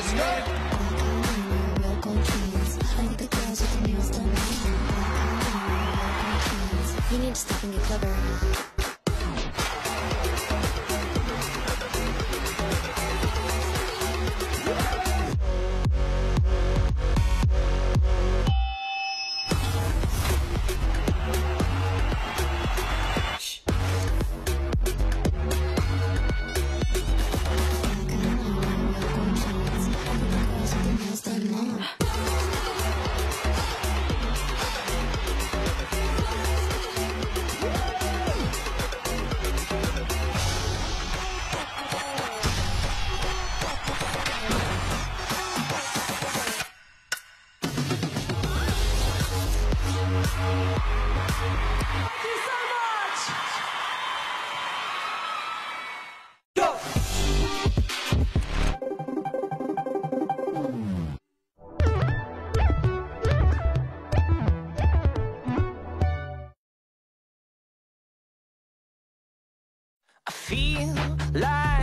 Let's go. You need to stop and get clever. Feel like